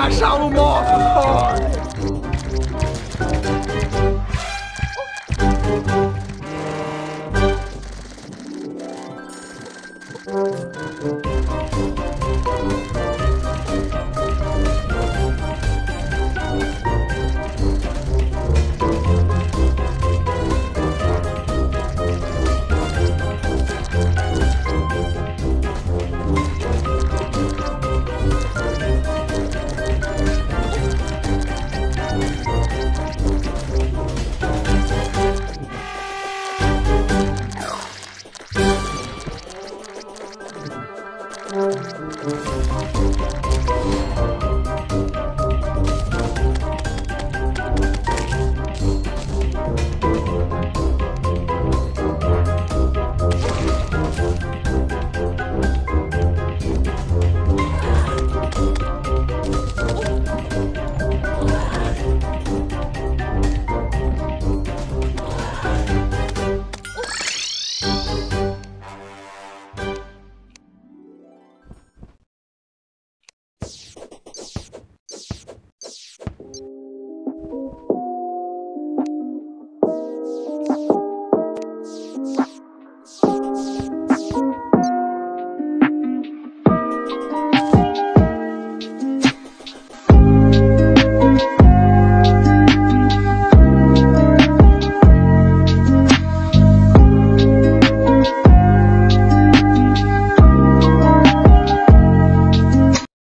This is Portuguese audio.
achá-lo morto! Oh.